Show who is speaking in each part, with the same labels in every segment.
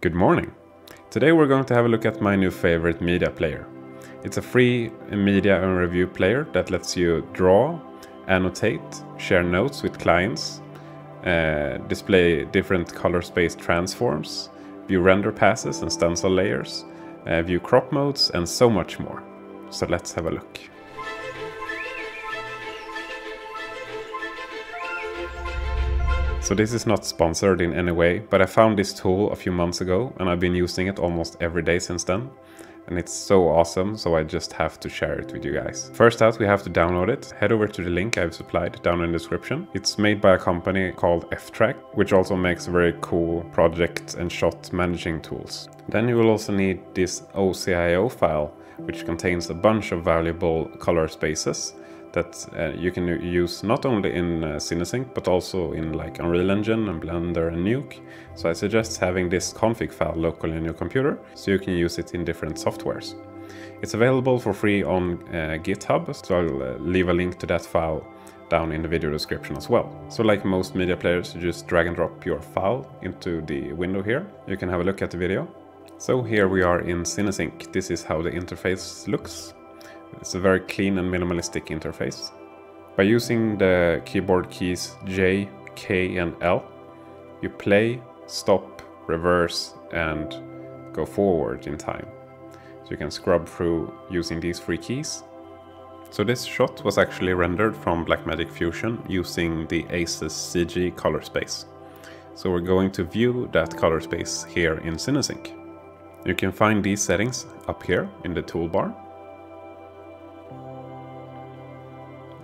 Speaker 1: Good morning! Today we're going to have a look at my new favorite media player. It's a free media and review player that lets you draw, annotate, share notes with clients, uh, display different color space transforms, view render passes and stencil layers, uh, view crop modes and so much more. So let's have a look. So this is not sponsored in any way, but I found this tool a few months ago and I've been using it almost every day since then. And it's so awesome, so I just have to share it with you guys. First out, we have to download it. Head over to the link I've supplied down in the description. It's made by a company called ftrack, which also makes very cool project and shot managing tools. Then you will also need this OCIO file, which contains a bunch of valuable color spaces that uh, you can use not only in uh, CineSync but also in like Unreal Engine and Blender and Nuke. So I suggest having this config file locally on your computer so you can use it in different softwares. It's available for free on uh, GitHub, so I'll uh, leave a link to that file down in the video description as well. So like most media players, you just drag and drop your file into the window here. You can have a look at the video. So here we are in CineSync. This is how the interface looks. It's a very clean and minimalistic interface. By using the keyboard keys J, K and L, you play, stop, reverse and go forward in time. So you can scrub through using these three keys. So this shot was actually rendered from Blackmagic Fusion using the ACEScg color space. So we're going to view that color space here in CineSync. You can find these settings up here in the toolbar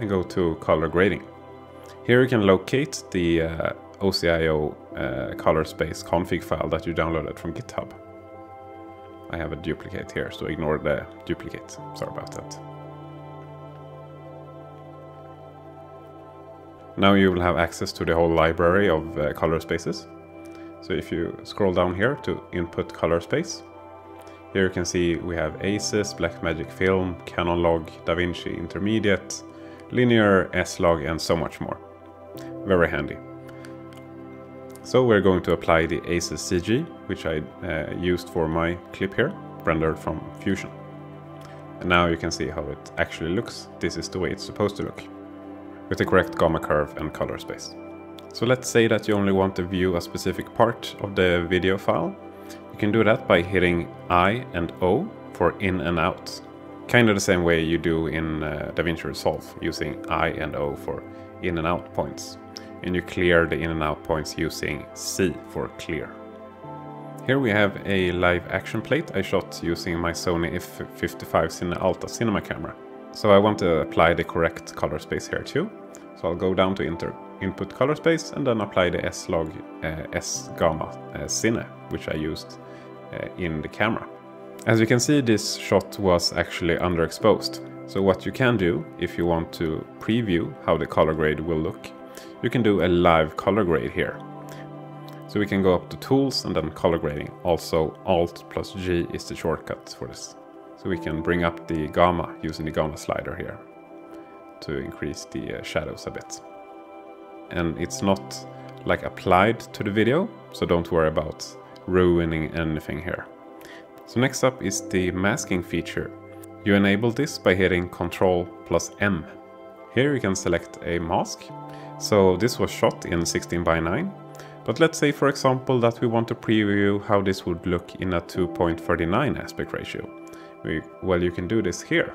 Speaker 1: and go to color grading. Here you can locate the uh, OCIO uh, color space config file that you downloaded from GitHub. I have a duplicate here, so ignore the duplicate. Sorry about that. Now you will have access to the whole library of uh, color spaces. So if you scroll down here to input color space, here you can see we have ACES, Blackmagic Film, Canon Log, DaVinci Intermediate, linear, S-Log and so much more. Very handy. So we're going to apply the ACEScg, which I uh, used for my clip here, rendered from Fusion. And now you can see how it actually looks. This is the way it's supposed to look, with the correct gamma curve and color space. So let's say that you only want to view a specific part of the video file. You can do that by hitting I and O for in and out. Kind of the same way you do in uh, DaVinci Resolve, using I and O for in and out points. And you clear the in and out points using C for clear. Here we have a live action plate I shot using my Sony f55 Cine Alta cinema camera. So I want to apply the correct color space here too. So I'll go down to input color space and then apply the S-Log uh, S-Gamma uh, Cine, which I used uh, in the camera. As you can see, this shot was actually underexposed. So what you can do, if you want to preview how the color grade will look, you can do a live color grade here. So we can go up to tools and then color grading. Also Alt plus G is the shortcut for this. So we can bring up the gamma using the gamma slider here to increase the uh, shadows a bit. And it's not like applied to the video, so don't worry about ruining anything here. So next up is the masking feature. You enable this by hitting Ctrl plus M. Here you can select a mask. So this was shot in 16 by 9. But let's say for example that we want to preview how this would look in a 2.39 aspect ratio. We, well you can do this here.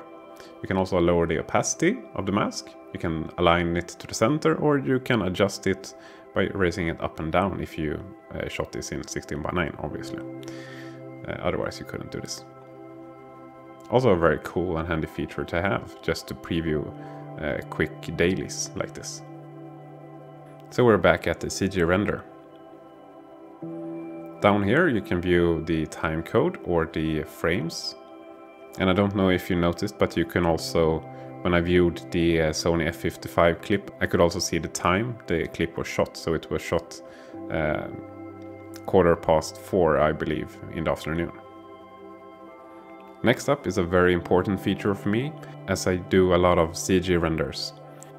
Speaker 1: You can also lower the opacity of the mask. You can align it to the center or you can adjust it by raising it up and down if you uh, shot this in 16 by 9 obviously. Uh, otherwise you couldn't do this. Also a very cool and handy feature to have, just to preview uh, quick dailies like this. So we're back at the CG render. Down here you can view the time code or the frames. And I don't know if you noticed, but you can also, when I viewed the uh, Sony f55 clip, I could also see the time the clip was shot. So it was shot uh, quarter past four, I believe, in the afternoon. Next up is a very important feature for me, as I do a lot of CG renders.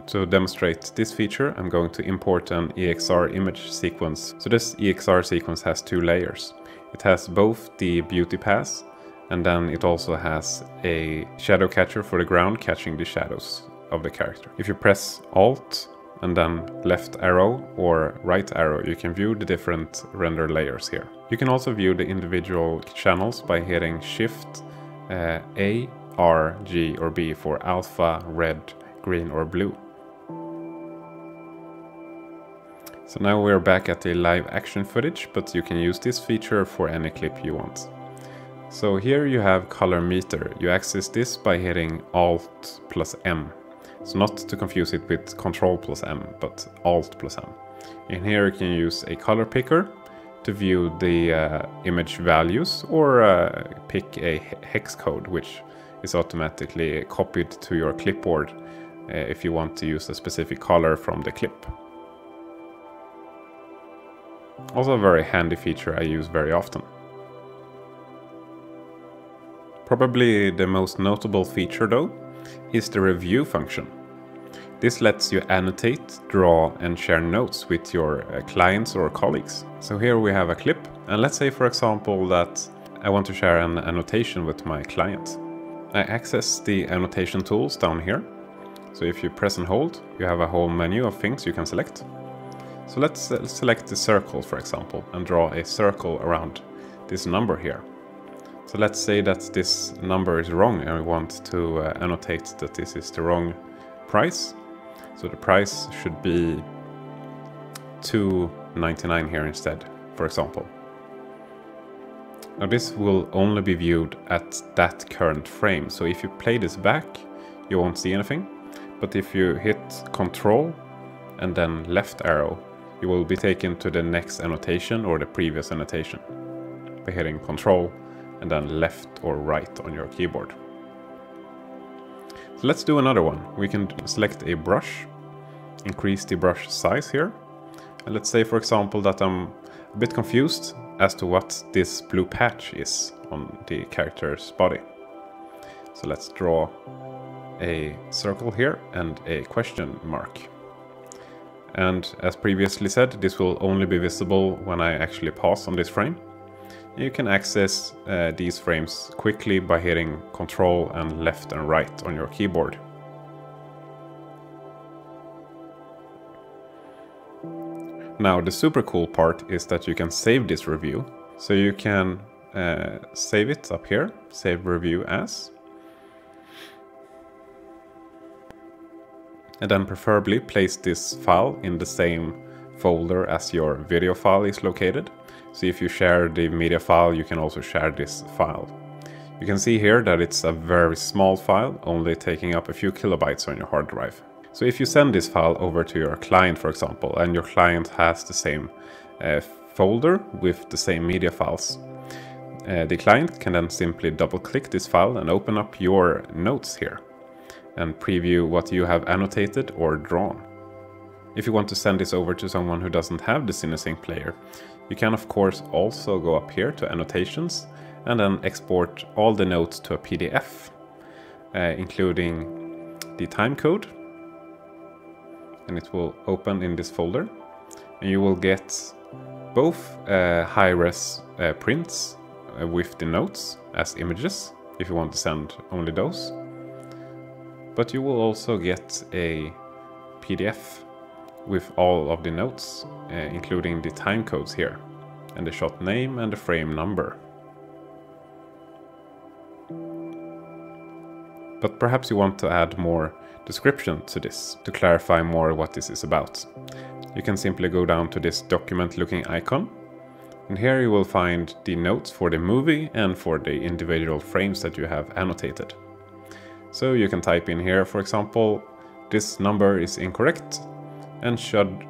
Speaker 1: To demonstrate this feature, I'm going to import an EXR image sequence. So this EXR sequence has two layers. It has both the beauty pass and then it also has a shadow catcher for the ground catching the shadows of the character. If you press Alt and then left arrow or right arrow, you can view the different render layers here. You can also view the individual channels by hitting Shift uh, A, R, G or B for alpha, red, green or blue. So now we're back at the live action footage, but you can use this feature for any clip you want. So here you have color meter. You access this by hitting Alt plus M. So not to confuse it with Control plus M, but Alt plus M. In here you can use a color picker to view the uh, image values or uh, pick a hex code which is automatically copied to your clipboard uh, if you want to use a specific color from the clip. Also a very handy feature I use very often. Probably the most notable feature though is the review function. This lets you annotate, draw and share notes with your uh, clients or colleagues. So here we have a clip and let's say for example that I want to share an annotation with my client. I access the annotation tools down here. So if you press and hold, you have a whole menu of things you can select. So let's uh, select the circle for example and draw a circle around this number here. So let's say that this number is wrong and we want to uh, annotate that this is the wrong price. So the price should be 2.99 here instead, for example. Now this will only be viewed at that current frame. So if you play this back, you won't see anything. But if you hit Control and then left arrow, you will be taken to the next annotation or the previous annotation by hitting Control and then left or right on your keyboard. So let's do another one. We can select a brush, increase the brush size here. And let's say, for example, that I'm a bit confused as to what this blue patch is on the character's body. So let's draw a circle here and a question mark. And as previously said, this will only be visible when I actually pause on this frame. You can access uh, these frames quickly by hitting Ctrl and left and right on your keyboard. Now the super cool part is that you can save this review. So you can uh, save it up here, save review as. And then preferably place this file in the same folder as your video file is located. So if you share the media file, you can also share this file. You can see here that it's a very small file, only taking up a few kilobytes on your hard drive. So if you send this file over to your client, for example, and your client has the same uh, folder with the same media files, uh, the client can then simply double click this file and open up your notes here and preview what you have annotated or drawn. If you want to send this over to someone who doesn't have the CineSync player, you can of course also go up here to annotations and then export all the notes to a PDF, uh, including the timecode. And it will open in this folder. And you will get both uh, high-res uh, prints uh, with the notes as images, if you want to send only those. But you will also get a PDF with all of the notes, uh, including the time codes here, and the shot name and the frame number. But perhaps you want to add more description to this to clarify more what this is about. You can simply go down to this document looking icon and here you will find the notes for the movie and for the individual frames that you have annotated. So you can type in here, for example, this number is incorrect and should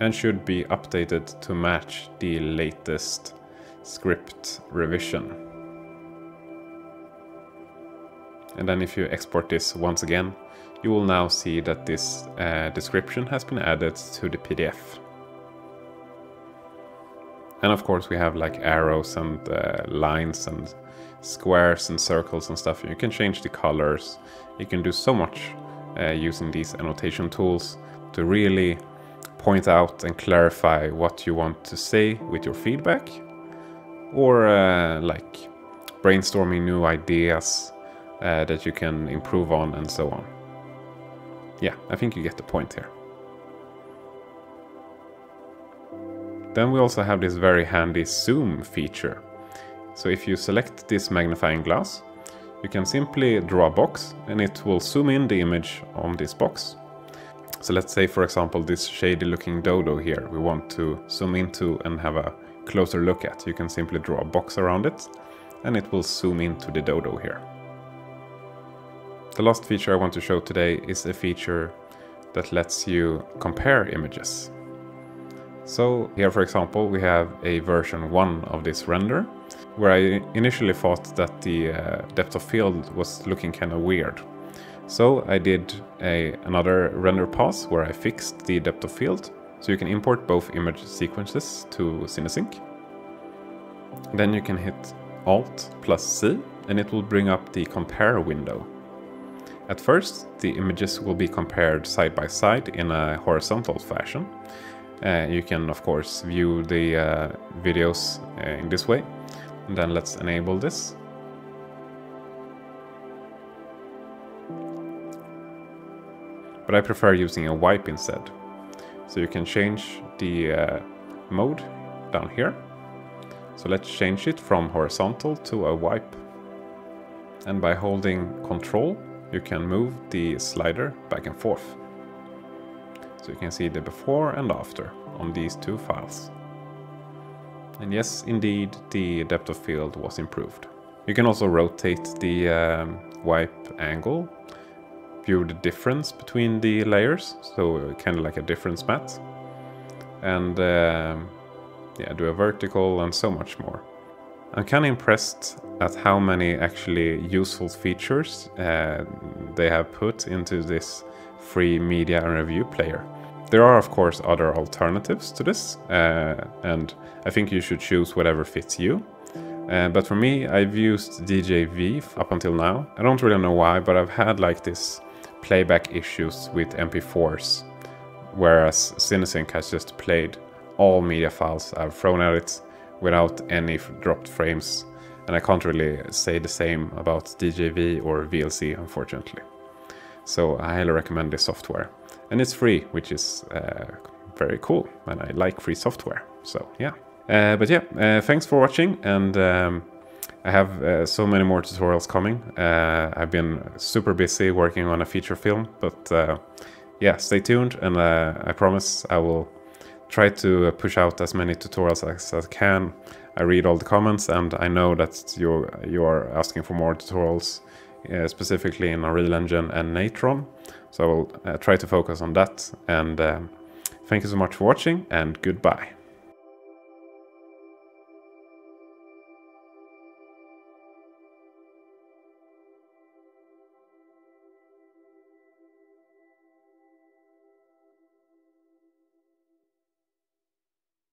Speaker 1: and should be updated to match the latest script revision. And then if you export this once again, you will now see that this uh, description has been added to the PDF. And of course we have like arrows and uh, lines and squares and circles and stuff. You can change the colors. You can do so much uh, using these annotation tools to really point out and clarify what you want to say with your feedback. or uh, like brainstorming new ideas uh, that you can improve on and so on. Yeah, I think you get the point here. Then we also have this very handy zoom feature. So if you select this magnifying glass, you can simply draw a box and it will zoom in the image on this box. So let's say for example this shady looking dodo here we want to zoom into and have a closer look at. You can simply draw a box around it and it will zoom into the dodo here. The last feature I want to show today is a feature that lets you compare images. So here for example we have a version 1 of this render where I initially thought that the uh, depth of field was looking kind of weird. So I did a, another render pass where I fixed the depth of field so you can import both image sequences to CineSync. Then you can hit Alt plus C and it will bring up the compare window. At first, the images will be compared side by side in a horizontal fashion. Uh, you can of course view the uh, videos uh, in this way. And then let's enable this. But I prefer using a wipe instead. So you can change the uh, mode down here. So let's change it from horizontal to a wipe. And by holding control, you can move the slider back and forth. So you can see the before and after on these two files. And yes, indeed, the depth of field was improved. You can also rotate the um, wipe angle, view the difference between the layers, so kind of like a difference mat. and um, yeah, do a vertical and so much more. I'm kind of impressed at how many actually useful features uh, they have put into this free media and review player. There are of course other alternatives to this, uh, and I think you should choose whatever fits you. Uh, but for me, I've used DJV up until now. I don't really know why, but I've had like this playback issues with MP4s, whereas CineSync has just played all media files I've thrown at it without any dropped frames. And I can't really say the same about DJV or VLC, unfortunately. So I highly recommend this software. And it's free, which is uh, very cool, and I like free software. So yeah. Uh, but yeah, uh, thanks for watching, and um, I have uh, so many more tutorials coming. Uh, I've been super busy working on a feature film, but uh, yeah, stay tuned, and I promise I will try to push out as many tutorials as I can. I read all the comments, and I know that you you are asking for more tutorials, specifically in Unreal Engine and Natron. So I will uh, try to focus on that. And um, thank you so much for watching and goodbye.